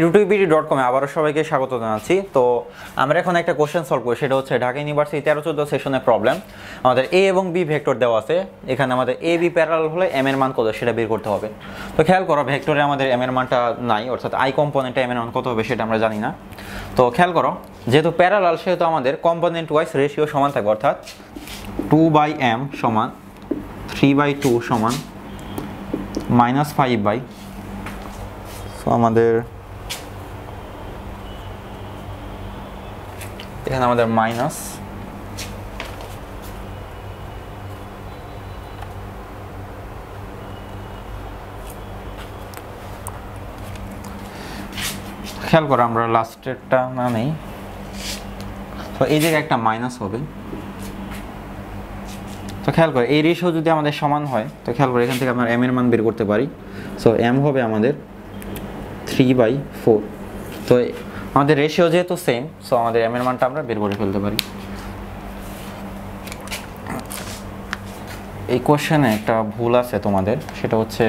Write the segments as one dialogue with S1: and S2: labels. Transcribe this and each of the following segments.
S1: ইউটিউবিটি dot কমে আবারও সবাইকে স্বাগত জানাচ্ছি। তো আমরা এখন একটা কোশ্চেন সলভ করি, সেটা হচ্ছে ঢাকা ইউনিভার্সিটি তেরো চোদ্দ সেশনের প্রবলেম আমাদের এ এবং বি ভেক্টর দেওয়া আছে। এখানে আমাদের এ বি প্যারাল হলে এম এর মান কত, সেটা বের করতে হবে। তো খেয়াল করো ভেক্টরে আমাদের এম এর মানটা নাই, অর্থাৎ আই কম্পোনেন্টে এম এর মান কত হবে সেটা আমরা জানি না। তো খেয়াল করো, যেহেতু প্যারালাল সেহেতু আমাদের কম্পোনেন্ট ওয়াইজ রেশিও সমান থাকবে, অর্থাৎ টু বাই এম সমান থ্রি বাই টু সমান মাইনাস ফাইভ বাই আমাদের এখানে আমাদের মাইনাস খেয়াল করো আমরা লাস্টেরটা না নেই। তো এই জায়গায় একটা মাইনাস হবে। তো খেয়াল করে, এই রেশিও যদি আমাদের সমান হয়, তো খেয়াল করে এখান থেকে আমরা এম এর মান বের করতে পারি। সো এম হবে আমাদের থ্রি বাই ফোর তো আমাদের রেশিও যেহেতু সেম সো আমাদের এম এর মানটা আমরা বের করে ফেলতে পারি। এই কোশ্চেনে একটা ভুল আছে তোমাদের, সেটা হচ্ছে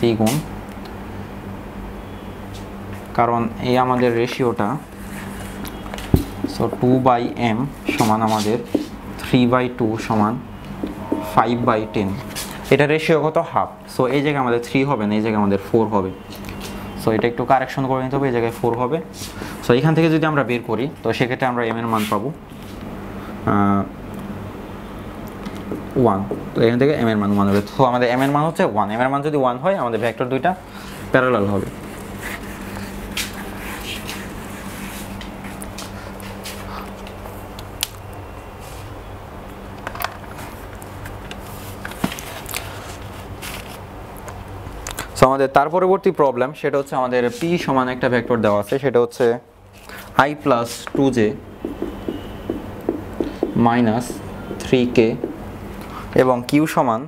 S1: দ্বিগুণ। কারণ এই আমাদের রেশিওটা সো টু বাই এম সমান আমাদের থ্রি বাই টু সমান ফাইভ বাই টেন এটা রেশিও কত? হাফ সো এই জায়গায় আমাদের থ্রি হবে না, এই জায়গায় আমাদের ফোর হবে। সো এটা একটু কারেকশন করে নিতে হবে, এই জায়গায় ফোর হবে। সো এখান থেকে যদি আমরা বের করি, তো সেক্ষেত্রে আমরা এম এর মান পাবো ওয়ান তো এখান থেকে এম এর মান ওয়ান হবে। তো আমাদের এম এর মান হচ্ছে ওয়ান এম এর মান যদি ওয়ান হয়, আমাদের ভেক্টর দুইটা প্যারালাল হবে। সো আমাদের তার পরবর্তী প্রবলেম সেটা হচ্ছে আমাদের পি সমান একটা ভেক্টর দেওয়া আছে, সেটা হচ্ছে I plus two J minus three K এবং কিউ সমান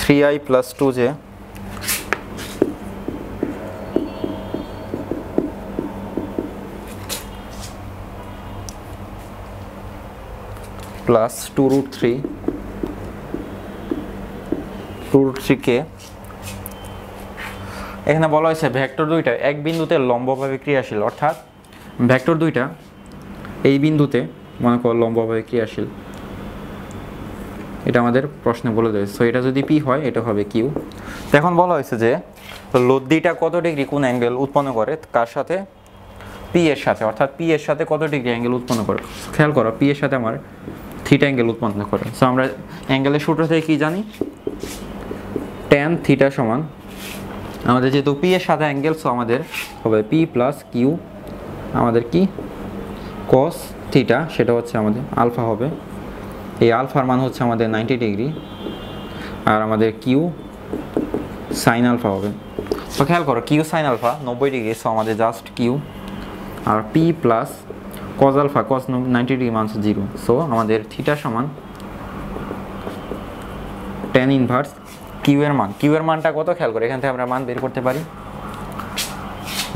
S1: three I plus two J plus two root three two root three K এখানে বলা হয়েছে ভেক্টর দুইটা এক বিন্দুতে লম্বভাবে ক্রিয়াশীল, অর্থাৎ ভেক্টর দুইটা এই বিন্দুতে, মনে করো, লম্বভাবে ক্রিয়াশীল। এটা আমাদের প্রশ্নে বলে দেয়। সো এটা যদি পি হয়, এটা হবে কিউ তো এখন বলা হয়েছে যে লদ্দিটা কত ডিগ্রি কোন অ্যাঙ্গেল উৎপন্ন করে? কার সাথে? পি এর সাথে, অর্থাৎ পি এর সাথে কত ডিগ্রি অ্যাঙ্গেল উৎপন্ন করে? খেয়াল করো পি এর সাথে আমার থিটা অ্যাঙ্গেল উৎপন্ন করে। সো আমরা অ্যাঙ্গেলের সূত্র থেকে কি জানি? ট্যান থিটা সমান আমাদের যেহেতু পি এর সাথে অ্যাঙ্গেল সো আমাদের হবে পি প্লাস কিউ আমাদের কি? কস থিটা সেটা হচ্ছে আমাদের আলফা হবে। এই আলফার মান হচ্ছে আমাদের নাইনটি ডিগ্রি আর আমাদের কিউ সাইন আলফা হবে। তো খেয়াল করো কিউ সাইন আলফা নব্বই ডিগ্রি সো আমাদের জাস্ট কিউ আর P plus cos alpha cos ninety degree মান জিরো সো আমাদের থিটা সমান টেন ইনভার্স কিউ এর মান, কিউ এর মানটা কত? খেয়াল করে, এখান থেকে আমরা মান বের করতে পারি।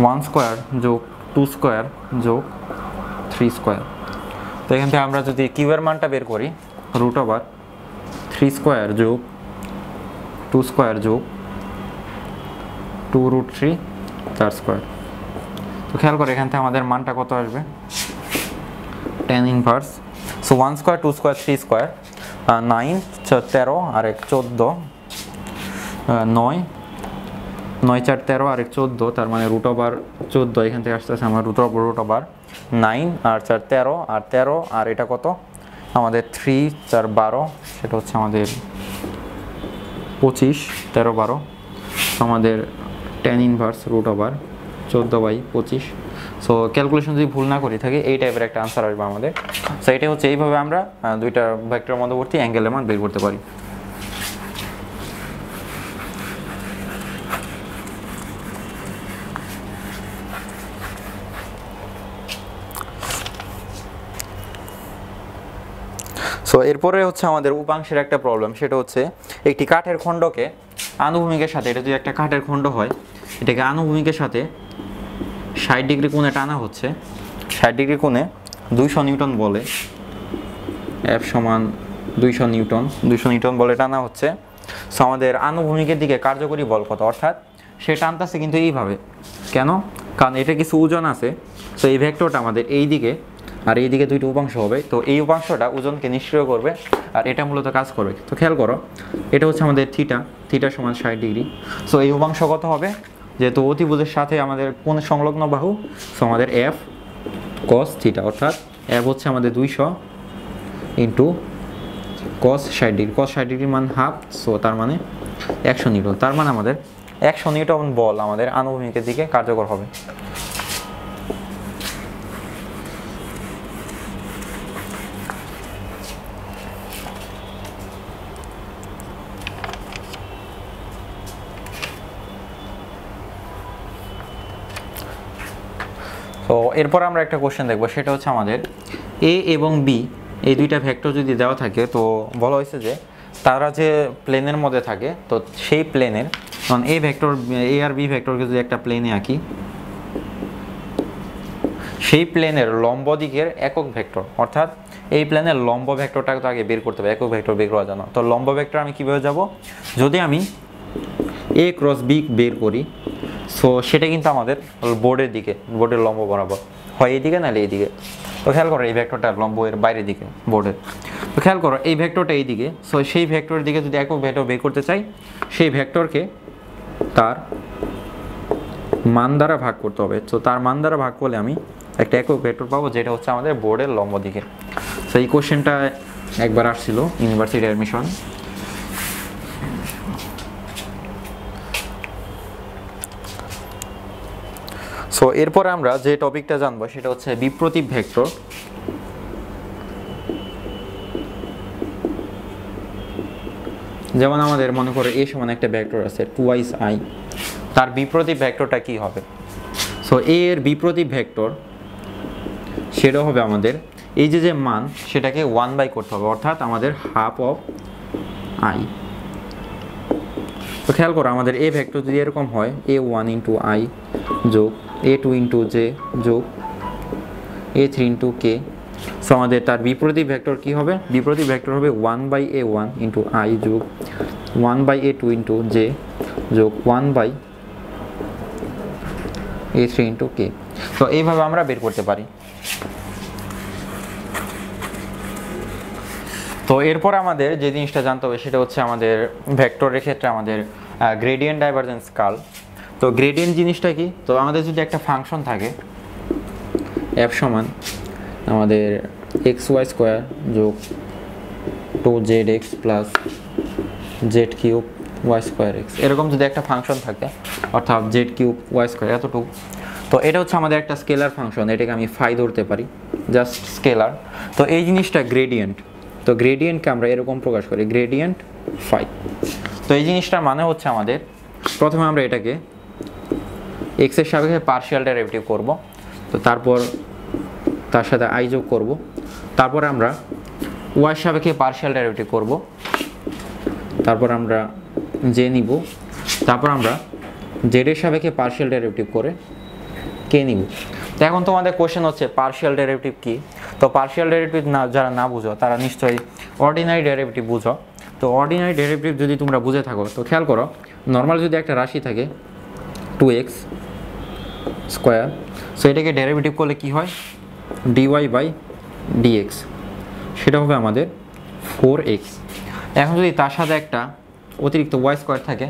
S1: ওয়ান স্কোয়ার যোগ টু স্কোয়ার যোগ থ্রি স্কোয়ার। তো এখান থেকে আমরা যদি কিউ এর মানটা বের করি, রুট ওভার থ্রি স্কোয়ার যোগ টু স্কোয়ার যোগ টু রুট থ্রি চার স্কোয়ার। তো খেয়াল করে, এখান থেকে আমাদের মানটা কত আসবে? Tan inverse. So one square, two square, three square nine তেরো, আর এক, চোদ্দ নয়। নয়, চার, তেরো আর এক চোদ্দ, তার মানে রুট ওভার চোদ্দ, এখান থেকে আসতেছে আমার root over root over nine আর চার, তেরো, আর তেরো, আর এটা কত? আমাদের থ্রি চার, বারো, সেটা হচ্ছে আমাদের পঁচিশ, তেরো, বারো, আমাদের টেন ইনভার্স রুট ওভার চোদ্দ বাই পঁচিশ। সো ক্যালকুলেশন যদি ভুল না করি, থাকে এই টাইপের একটা আনসার আসবে আমাদের। সো এটা হচ্ছে এইভাবে আমরা দুইটা ভেক্টর মধ্যবর্তী অ্যাঙ্গেলের মান বের করতে পারি। সো এরপরে হচ্ছে আমাদের উপাংশের একটা প্রবলেম সেটা হচ্ছে একটি কাঠের খণ্ডকে আনুভূমিকের সাথে, এটা যদি একটা কাঠের খণ্ড হয়, এটাকে আনুভূমিকের সাথে ষাট ডিগ্রি কোণে টানা হচ্ছে। ষাট ডিগ্রি কোণে দুইশো নিউটন বলে এফ সমান দুইশো নিউটন দুইশো নিউটন বলে টানা হচ্ছে। সো আমাদের আনুভূমিকের দিকে কার্যকরী বল কত? অর্থাৎ সে টানতেছে কিন্তু এইভাবে। কেন? কারণ এটা কিছু ওজন আছে। তো এই ভেক্টরটা আমাদের এই দিকে আর এই দিকে দুইটা উপাংশ হবে। তো এই উপাংশটা ওজনকে নিষ্ক্রিয় করবে আর এটা মূলত কাজ করবে। তো খেয়াল করো, এটা হচ্ছে আমাদের থিটা থিটা সমান ষাট ডিগ্রি। সো এই উপাংশ কত হবে? যেহেতু অতিভুজের সাথে আমাদের কোন সংলগ্ন বাহু সো আমাদের এফ কস থিটা, অর্থাৎ এফ হচ্ছে আমাদের দুইশো ইন্টু কস ষাট ডিগ্রি। কস ষাট ডিগ্রি মান হাফ সো তার মানে একশো নিউটন। তার মানে আমাদের একশো নিউটন বল আমাদের আনুভূমিকের দিকে কার্যকর হবে। এরপর আমরা একটা কোশ্চেন দেখব, সেটা হচ্ছে আমাদের এ এবং বি এই দুইটা ভেক্টর যদি দেওয়া থাকে, তো বলা হয়েছে যে তারা যে প্লেনের মধ্যে থাকে, তো সেই প্লেনের কারণ এ ভেক্টর এ আর বি ভেক্টরকে যদি একটা প্লেনে আঁকি, সেই প্লেনের লম্ব দিকের একক ভেক্টর অর্থাৎ এই প্লেনের লম্ব ভেক্টরটা তো আগে বের করতে হবে, একক ভেক্টর বের করা জন্য। তো লম্ব ভেক্টর আমি কীভাবে যাব? যদি আমি এ ক্রস বি বের করি সো সেটা কিন্তু আমাদের বোর্ডের দিকে, বোর্ডের লম্ব বরাবর। হয় এইদিকে নাহলে এইদিকে তো খেয়াল করো এই ভেক্টরটা লম্ব এর বাইরের দিকে, বোর্ডের। তো খেয়াল করো এই ভেক্টরটা এইদিকে সো সেই ভেক্টরের দিকে যদি একক ভেক্টর বের করতে চাই, সেই ভেক্টরকে তার মান দ্বারা ভাগ করতে হবে। তো তার মান দ্বারা ভাগ করলে আমি একটা একক ভেক্টর পাবো, যেটা হচ্ছে আমাদের বোর্ডের লম্ব দিকে তো এই কোশ্চেনটা একবার আসছিল ইউনিভার্সিটি অ্যাডমিশন সো এরপর আমরা যে টপিকটা জানব সেটা হচ্ছে বিপ্রতীপ ভেক্টর। যেমন আমাদের মনে করো এ সমান একটা ভেক্টর আছে টু আইস আই। তার বিপ্রতীপ ভেক্টরটা কি হবে? সো এ এর বিপ্রতীপ ভেক্টর, সেটা হবে আমাদের এই যে যে মান, সেটাকে ওয়ান বাই করতে হবে, অর্থাৎ আমাদের হাফ অফ আই তো খেয়াল করো আমাদের এ ভেক্টর যদি এরকম হয়, এ ওয়ান ইন্টু আই যোগ এ টু ইন্টু জে যোগ A three into K so আমাদের তার বিপরীত ভেক্টর কি হবে? বিপরীত ভেক্টর হবে one by A one into I যোগ one by A two into J যোগ one by A three into K তো, এইভাবে আমরা বের করতে পারি। তো, এরপর আমাদের যে জিনিসটা জানতে হবে সেটা হচ্ছে আমাদের ভেক্টরের ক্ষেত্রে আমাদের গ্রেডিয়েন্ট ডাইভারজেন্স কাল। তো গ্রেডিয়েন্ট জিনিসটা কি? তো আমাদের যদি একটা ফাংশন থাকে এফ সমান আমাদের এক্স ওয়াই স্কোয়ার যোগ two Z X plus Z cube Y square X এরকম যদি একটা ফাংশন থাকে, অর্থাৎ জেড কিউব ওয়াই স্কোয়ার এতটুকু। তো এটা হচ্ছে আমাদের একটা স্কেলার ফাংশন এটাকে আমি ফাই ধরতে পারি জাস্ট স্কেলার তো এই জিনিসটা গ্রেডিয়েন্ট তো গ্রেডিয়েন্টকে আমরা এরকম প্রকাশ করি গ্রেডিয়েন্ট ফাই তো এই জিনিসটার মানে হচ্ছে আমাদের, প্রথমে আমরা এটাকে এক্সের সাপেক্ষে পার্শিয়াল ডেরিভেটিভ করব। তো তারপর তার সাথে আই যোগ করব। তারপর আমরা ওয়াই সাপেক্ষে পার্শিয়াল ডেরিভেটিভ করব। তারপর আমরা জে নিব। তারপর আমরা জেডের সাপেক্ষে পার্শিয়াল ডেরিভেটিভ করে কে নিব। তো এখন তোমাদের কোশ্চেন হচ্ছে পার্শিয়াল ডেরিভেটিভ কি? তো পার্শিয়াল ডেরিভেটিভ না, যারা না বুঝো, তারা নিশ্চয়ই অর্ডিনারি ডেরিভেটিভ বুঝো। তো অর্ডিনারি ডেরিভেটিভ যদি তোমরা বুঝে থাকো, তো খেয়াল করো নর্মাল যদি একটা রাশি থাকে টু এক্স স্কোয়ার সো এটাকে ডেরিভেটিভ করলে কি হয়? ডিওয়াই বাই ডিএক্স সেটা হবে আমাদের ফোর এক্স এখন যদি তার সাথে একটা অতিরিক্ত ওয়াই স্কোয়ার থাকে,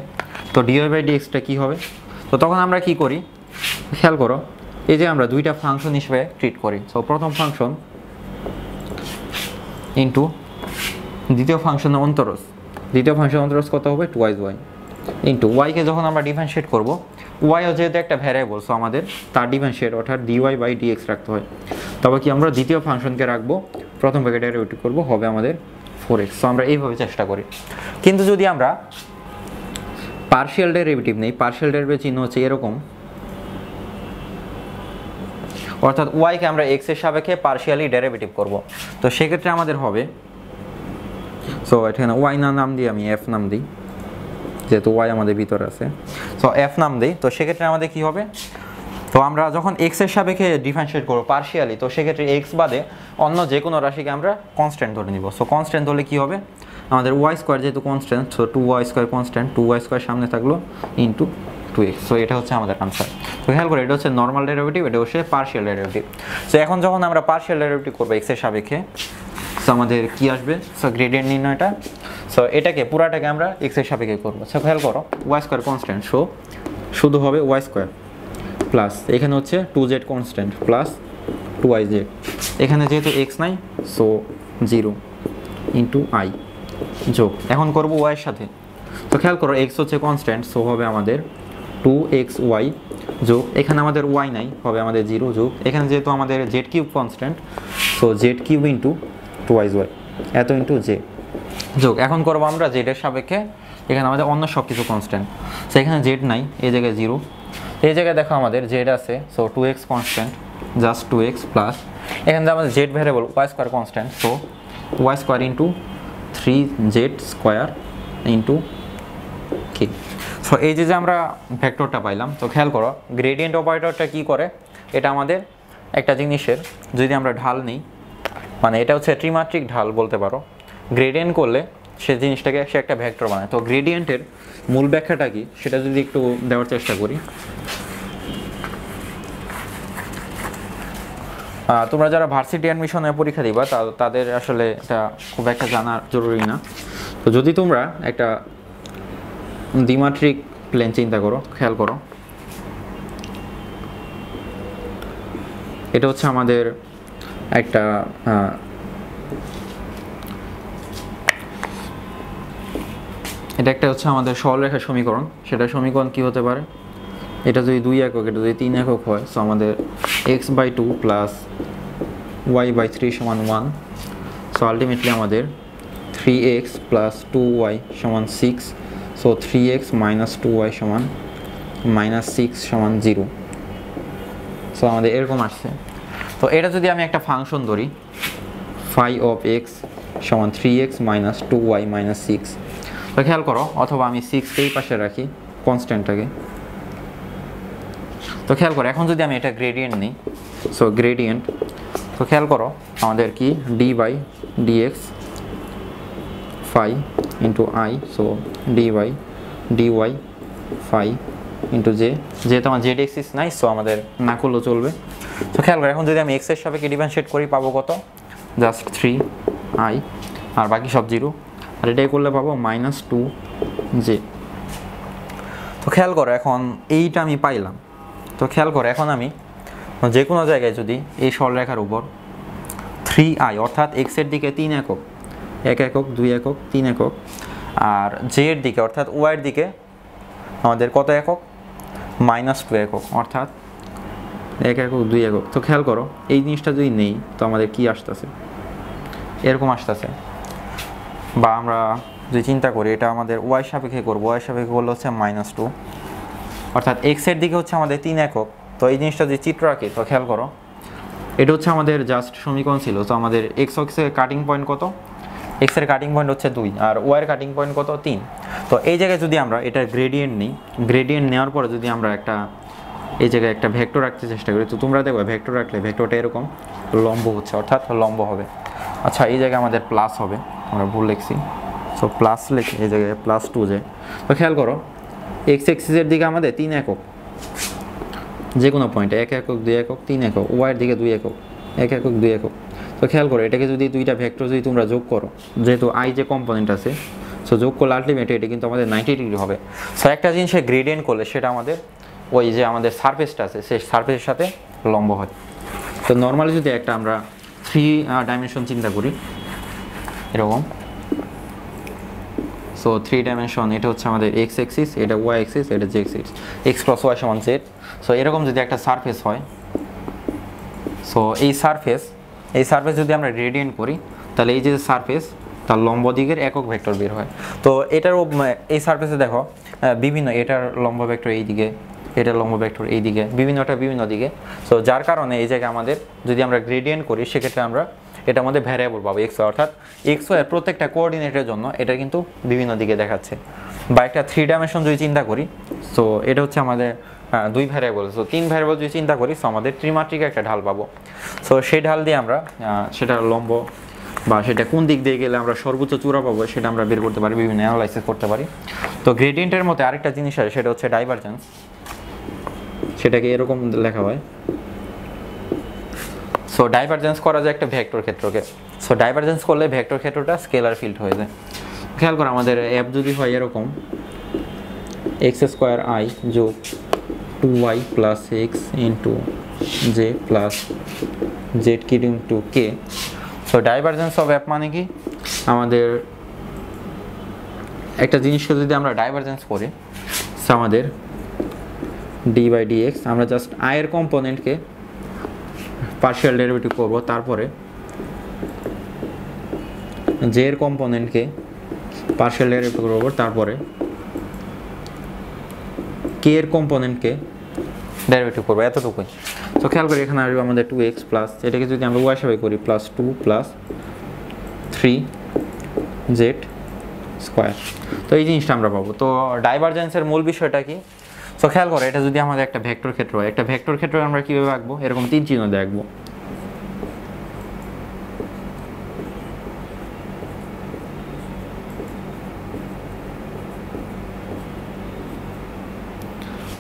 S1: তো ডিওয়াই বাই ডিএক্সটা কী হবে? তো তখন আমরা কি করি? খেয়াল করো, এই যে আমরা দুইটা ফাংশন হিসেবে ট্রিট করি। সো প্রথম ফাংশন ইন্টু দ্বিতীয় ফাংশনের অন্তরস। দ্বিতীয় ফাংশনের অন্তরস কত হবে? টু ওয়াইজ ওয়াই ইন্টু ওয়াইকে যখন আমরা ডিফারেন্সিয়েট করব ওয়াইও যেহেতু একটা ভ্যারিয়েবল সো আমাদের তার ডিফারেন্সিয়েট অর্থাৎ ডিওয়াই বাই ডিএক্স রাখতে হয়। তবে কি আমরা দ্বিতীয় ফাংশনকে রাখব, প্রথম ভাগে ডেরিভেটিভ করব, হবে আমাদের ফোর এক্স সো আমরা এইভাবে চেষ্টা করি। কিন্তু যদি আমরা পার্শিয়াল ডেরিভেটিভ নেই পার্শিয়াল ডেরিভেটিভ চিহ্ন হচ্ছে এরকম। অর্থাৎ ওয়াইকে আমরা এক্সের সাপেক্ষে পার্শিয়ালি ডেরিভেটিভ করব। তো সেক্ষেত্রে আমাদের হবে সো এখানে ওয়াই না নাম দিই আমি এফ নাম দিই। যেহেতু ওয়াই আমাদের ভিতরে আছে। সো এফ নাম দিই, তো সেক্ষেত্রে আমাদের কি হবে? তো আমরা যখন এক্সের সাপেক্ষে ডিফারেন্সিয়েট করব পার্শিয়ালি তো সেক্ষেত্রে এক্স বাদে অন্য যে কোনো রাশিকে আমরা কনস্ট্যান্ট ধরে নিব। সো কনস্ট্যান্ট ধরলে কি হবে? আমাদের ওয়াই স্কোয়ার যেহেতু constant so two Y square constant two Y square সামনে থাকল ইন্টু টু এক্স সো এটা হচ্ছে আমাদের আনসার তো খেয়াল করে, এটা হচ্ছে নর্মাল ডেরিভেটিভ এটা হচ্ছে পার্শিয়াল ডেরিভেটিভ সো এখন যখন আমরা পার্শিয়াল ডেরিভেটিভ করব এক্সের সাপেক্ষে সো আমাদের কি আসবে? সো গ্রেডিয়েন্ট নির্ণয়টা সো এটাকে, পুরাটাকে আমরা এক্সের সাপেক্ষে করব। সো খেয়াল করো ওয়াই স্কোয়ার কনস্ট্যান্ট সো শুধু হবে ওয়াই স্কোয়ার প্লাস এখানে হচ্ছে two Z constant plus two I Z এখানে যেহেতু এক্স নাই সো জিরো ইন্টু আই যোগ, এখন করব ওয়াইয়ের সাথে। তো, খেয়াল করো এক্স হচ্ছে কনস্ট্যান্ট সো হবে আমাদের টু এক্স ওয়াই যোগ, এখানে আমাদের ওয়াই নাই, হবে আমাদের জিরো যোগ। এখানে যেহেতু আমাদের Z cube constant so Z cube into two Y's Y এত ইন্টু জে যোগ, এখন করব আমরা জেডের সাপেক্ষে। এখানে আমাদের অন্য সব কিছু কনস্ট্যান্ট সো এখানে জেড নাই, এই জায়গায় জিরো এই জায়গায় দেখো আমাদের জেড আছে so two X constant just two X plus এখানে আমাদের Z variable Y square constant so Y square into three Z square into K so এই যে যে আমরা ভেক্টরটা পাইলাম, তো খেয়াল করো গ্রেডিয়েন্ট অপারেটরটা কি করে? এটা আমাদের একটা জিনিসের, যদি আমরা ঢাল নিই মানে এটা হচ্ছে ত্রিমাত্রিক ঢাল বলতে পারো। গ্রেডিয়েন্ট করলে সে জিনিসটাকে সে একটা ভেক্টর বানায়। তো গ্রেডিয়েন্টের মূল ব্যাখ্যাটা কি? সেটা যদি একটু দেওয়ার চেষ্টা করি। তোমরা যারা ভার্সিটি অ্যাডমিশনে পরীক্ষা দিবা তাদের আসলে এটা খুব একটা জানা জরুরি না। তো যদি তোমরা একটা দ্বিমাত্রিক প্লেন চিন্তা করো, খেয়াল করো। এটা হচ্ছে আমাদের একটা এটা একটা হচ্ছে আমাদের সরলরেখার সমীকরণ। সেটা সমীকরণ কি হতে পারে? এটা যদি দুই একক, এটা যদি তিন একক হয় সো আমাদের X by two plus Y by three সমান ওয়ান সো আলটিমেটলি আমাদের three X plus two Y সমান six so three X minus two Y সমান মাইনাস সিক্স সমান জিরো সো আমাদের এরকম আসছে। তো এটা যদি আমি একটা ফাংশন ধরি ফাই অফ এক্স সমান three X minus two Y minus six তো খেয়াল করো, অথবা আমি সিক্স এই পাশে রাখি কনস্ট্যান্টটাকে তো খেয়াল করো, এখন যদি আমি এটা গ্রেডিয়েন্ট নিই সো গ্রেডিয়েন্ট তো খেয়াল করো, আমাদের কি? D by DX phi into I so D by D Y phi into J যেহেতু আমার জেড এক্সিস নাই সো আমাদের না করলেও চলবে। তো খেয়াল করো, এখন যদি আমি এক্সের সাপেক্ষে ডিফারেন্সিয়েট করি, পাবো কত? জাস্ট থ্রি আই আর বাকি সব জিরো আর এটাই করলে পাবো মাইনাস টু জে তো খেয়াল করো, এখন এইটা আমি পাইলাম। তো খেয়াল করো, এখন আমি যে কোনো জায়গায় যদি এই সরলরেখার উপর থ্রি আই অর্থাৎ এক্সের দিকে তিন একক, এক একক, দুই একক, তিন একক, আর জে এর দিকে, অর্থাৎ ওয়াইয়ের দিকে আমাদের কত একক? মাইনাস টু একক, অর্থাৎ এক একক, দুই একক। তো খেয়াল করো, এই জিনিসটা যদি নেই, তো আমাদের কি আসতেছে? এরকম আসতেছে। বা আমরা যদি চিন্তা করি, এটা আমাদের ওয়াই সাপেক্ষে করব। ওয়াই সাপেক্ষে করলে হচ্ছে মাইনাস টু অর্থাৎ এক্সের দিকে হচ্ছে আমাদের তিন একক। তো এই জিনিসটা যদি চিত্র আঁকি, তো খেয়াল করো, এটা হচ্ছে আমাদের জাস্ট সমীকরণ ছিল। তো আমাদের এক্স অক্সের কাটিং পয়েন্ট কত? এক্সের কাটিং পয়েন্ট হচ্ছে দুই, আর ওয়াইয়ের কাটিং পয়েন্ট কত? তিন। তো এই জায়গায় যদি আমরা এটার গ্রেডিয়েন্ট নিই গ্রেডিয়েন্ট নেওয়ার পরে যদি আমরা একটা এই জায়গায় একটা ভেক্টর রাখতে চেষ্টা করি। তো তোমরা দেখবে ভেক্টর রাখলে ভেক্টরটা এরকম লম্ব হচ্ছে, অর্থাৎ লম্ব হবে। আচ্ছা এই জায়গায় আমাদের প্লাস হবে, আমরা ভুল লিখছি। সো প্লাস লিখে, এই জায়গায় প্লাস টু যায়। তো খেয়াল করো এক্স এক্সিসের দিকে আমাদের তিন একক। যে কোনো পয়েন্টে এক একক, দুই একক, তিন একক ওয়াইয়ের দিকে দুই একক, এক একক, দুই একক। তো খেয়াল করো, এটাকে যদি দুইটা ভেক্টর যদি তোমরা যোগ করো, যেহেতু আই যে কম্পোনেন্ট আছে সো যোগ করলে আলটিমেটলি এটা কিন্তু আমাদের নাইনটি ডিগ্রি হবে। সো একটা জিনিসে গ্রেডিয়েন্ট করলে সেটা আমাদের ওই যে আমাদের সারফেসটা আছে, সেই সারফেসের সাথে লম্ব হয়। তো নর্মালি যদি একটা আমরা থ্রি ডাইমেনশন চিন্তা করি, এরকম। সো থ্রি ডাইমেনশন এটা হচ্ছে আমাদের এক্স এক্সিস এটা ওয়াই এক্সিস এটা J axis X cross Y সমান জেড সো এরকম যদি একটা সারফেস হয় সো এই সারফেস এই সারফেস যদি আমরা গ্রেডিয়েন্ট করি, তাহলে এই যে সারফেস তার লম্ব দিকের একক ভেক্টর বের হয়। তো এটার এই সারফেসে দেখো বিভিন্ন, এটার লম্ব ভেক্টর এই দিকে এটার লম্ব ভেক্টর এই দিকে বিভিন্নটা বিভিন্ন দিকে। সো যার কারণে এই জায়গায় আমাদের যদি আমরা গ্রেডিয়েন্ট করি, সেক্ষেত্রে আমরা এটা আমাদের ভ্যারিয়েবল পাবো এক্স অর্থাৎ এক্সের প্রত্যেকটা কোঅর্ডিনেটের জন্য এটা কিন্তু বিভিন্ন দিকে দেখাচ্ছে। বা একটা থ্রি ডাইমেনশন যদি চিন্তা করি সো এটা হচ্ছে আমাদের দুই ভ্যারিয়েবল সো তিন ভ্যারিয়েবল যদি চিন্তা করি সো আমাদের ত্রিমাত্রিক একটা ঢাল পাবো। সো সেই ঢাল দিয়ে আমরা সেটা লম্ব বা সেটা কোন দিক দিয়ে গেলে আমরা সর্বোচ্চ চূড়া পাবো, সেটা আমরা বের করতে পারি, বিভিন্ন অ্যানালাইসিস করতে পারি। তো গ্রেডিয়েন্টের মধ্যে আরেকটা জিনিস আছে, সেটা হচ্ছে ডাইভারজেন্স সেটাকে এরকম লেখা হয়। সো ডাইভারজেন্স করা যায় একটা ভেক্টর ক্ষেত্রকে। সো ডাইভারজেন্স করলে ভেক্টর ক্ষেত্রটা স্কেলার ফিল্ড হয়ে যায়। খেয়াল করো আমাদের অ্যাপ যদি হয় এরকম এক্স স্কোয়ার আই যোগ two Y plus X into J plus Z কি into K so divergence of F মানে কি? আমাদের একটা জিনিসকে যদি আমরা ডাইভারজেন্স করি সো আমাদের ডি বাই ডি এক্স আমরা জাস্ট আয়ের কম্পোনেন্টকে পার্শিয়াল ডেরিভেটিভ করব, তারপরে জে এর কম্পোনেন্টকে পার্শিয়াল ডেরিভেটিভ করব, তারপরে কে এর কম্পোনেন্টকে ডেরিভেটিভ করব, এতটুকুই। তো খেয়াল করি এখানে আসবে আমাদের টু এক্স প্লাস এটাকে যদি আমরা ওয়াই হিসাবে করি plus two plus three Z square তো এই জিনিসটা আমরা পাবো। তো ডাইভারজেন্সের মূল বিষয়টা কি? তো খেয়াল করো, এটা যদি আমাদের একটা ভেক্টর ক্ষেত্র হয়, একটা ভেক্টর ক্ষেত্র আমরা কীভাবে আঁকবো? এরকম তিন চিহ্ন দিয়ে আঁকবো।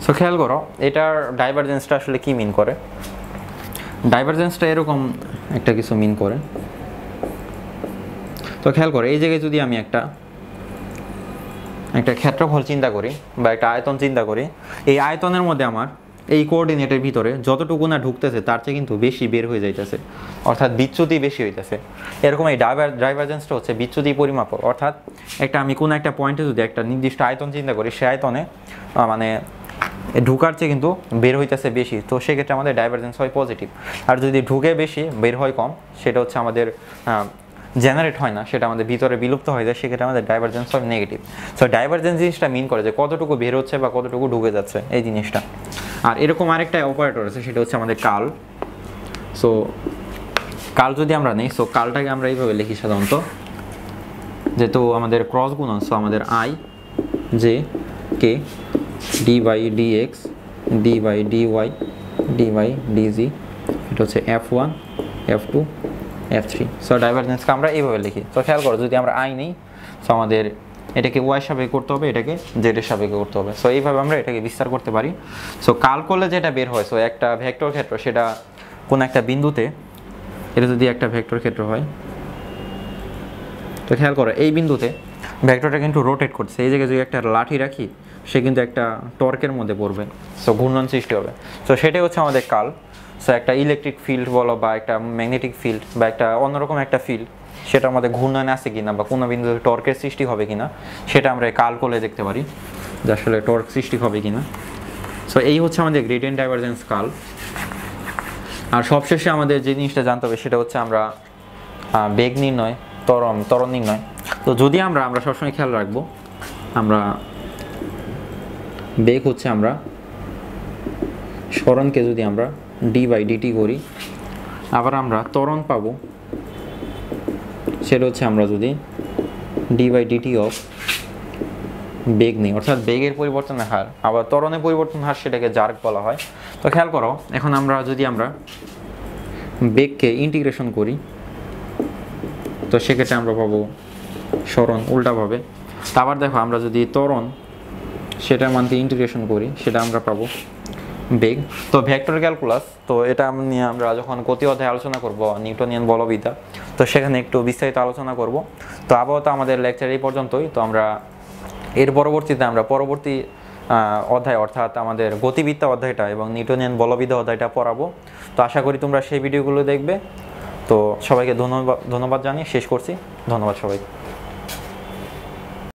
S1: সো খেয়াল করো, এটার ডাইভারজেন্সটা আসলে কি মিন করে? ডাইভারজেন্সটা এরকম একটা কিছু মিন করে। তো খেয়াল করো, এই জায়গায় যদি আমি একটা একটা ক্ষেত্রফল চিন্তা করি বা একটা আয়তন চিন্তা করি, এই আয়তনের মধ্যে আমার এই কোঅর্ডিনেটের ভিতরে যতটুকু না ঢুকতেছে, তার চেয়ে কিন্তু বেশি বের হয়ে যাইতেছে, অর্থাৎ বিচ্যুতি বেশি হইতেছে। এরকম এই ডাইভার ড্রাইভারজেন্সটা হচ্ছে বিচ্যুতি পরিমাপক, অর্থাৎ একটা আমি কোনো একটা পয়েন্টে যদি একটা নির্দিষ্ট আয়তন চিন্তা করি, সে আয়তনে মানে ঢুকার চেয়ে কিন্তু বের হইতেছে বেশি, তো সেক্ষেত্রে আমাদের ডাইভারজেন্স হয় পজিটিভ আর যদি ঢুকে বেশি, বের হয় কম, সেটা হচ্ছে আমাদের জেনারেট হয় না, সেটা আমাদের ভিতরে বিলুপ্ত হয়ে যায়, সেক্ষেত্রে আমাদের ডাইভারজেন্স হয় নেগেটিভ সো ডাইভারজেন্স জিনিসটা মিন করে যে কতটুকু বের হচ্ছে বা কতটুকু ঢুকে যাচ্ছে এই জিনিসটা। আর এরকম আরেকটা অপারেটর আছে, সেটা হচ্ছে আমাদের কাল। সো কাল যদি আমরা নেই সো কালটাকে আমরা এইভাবে লিখি সাধারণত, যেহেতু আমাদের ক্রস গুণন সো আমাদের I J K D by D X D by D Y D by D Z এটা হচ্ছে F one F two F three so ডাইভারজেন্সকে আমরা এইভাবে লিখি। তো খেয়াল করো, যদি আমরা আই নিই সো আমাদের এটাকে ওয়াই সাপেক্ষে করতে হবে, এটাকে জেডের সাপেক্ষে করতে হবে। সো এইভাবে আমরা এটাকে বিস্তার করতে পারি। সো কাল করলে যেটা বের হয় সো একটা ভেক্টর ক্ষেত্র, সেটা কোন একটা বিন্দুতে, এটা যদি একটা ভেক্টর ক্ষেত্র হয়, তো খেয়াল করো, এই বিন্দুতে ভেক্টরটা কিন্তু রোটেট করছে। এই জায়গায় যদি একটা লাঠি রাখি, সে কিন্তু একটা টর্কের মধ্যে পড়বে। সো ঘূর্ণন সৃষ্টি হবে। সো সেটাই হচ্ছে আমাদের কাল সো একটা ইলেকট্রিক ফিল্ড বলো বা একটা ম্যাগনেটিক ফিল্ড বা একটা অন্যরকম একটা ফিল্ড সেটা আমাদের ঘূর্ণনে আছে কিনা বা কোনো বিন্দুতে টর্কের সৃষ্টি হবে কিনা, সেটা আমরা কাল করলে দেখতে পারি যে আসলে টর্ক সৃষ্টি হবে কিনা। সো এই হচ্ছে আমাদের গ্রেডিয়েন্ট ডাইভারজেন্স কাল। আর সবশেষে আমাদের যে জিনিসটা জানতে হবে, সেটা হচ্ছে আমরা বেগ নির্ণয়, ত্বরণ তরণ নির্ণয়। তো যদি আমরা আমরা সবসময় খেয়াল রাখব, আমরা, বেগ হচ্ছে আমরা, স্মরণকে যদি আমরা ডি বাই ডিটি করি। আবার আমরা ত্বরণ পাবো। সেটা হচ্ছে আমরা যদি D by D T of বেগ নেই অর্থাৎ বেগের পরিবর্তনের হার, আবার ত্বরণের পরিবর্তন হার সেটাকে জার্ক বলা হয়। তো খেয়াল করো, এখন আমরা যদি আমরা বেগকে ইন্টিগ্রেশন করি, তো সেক্ষেত্রে আমরা পাবো স্মরণ উল্টাভাবে। আবার দেখো, আমরা যদি ত্বরণ সেটার মানকে ইন্টিগ্রেশন করি, সেটা আমরা পাবো বেগ তো ভেক্টর ক্যালকুলাস তো এটা নিয়ে আমরা যখন গতি অধ্যায় আলোচনা করব নিউটনিয়ান বলবিদ্যা, তো সেখানে একটু বিস্তারিত আলোচনা করব। তো আপাতত আমাদের লেকচার এই পর্যন্তই। তো আমরা এর পরবর্তীতে আমরা পরবর্তী অধ্যায়, অর্থাৎ আমাদের গতিবিদ্যা অধ্যায়টা এবং নিউটনিয়ান বলবিদ্যা অধ্যায়টা পড়াবো। তো আশা করি তোমরা সেই ভিডিওগুলো দেখবে। তো সবাইকে ধন্যবাদ ধন্যবাদ জানিয়ে শেষ করছি। ধন্যবাদ সবাইকে।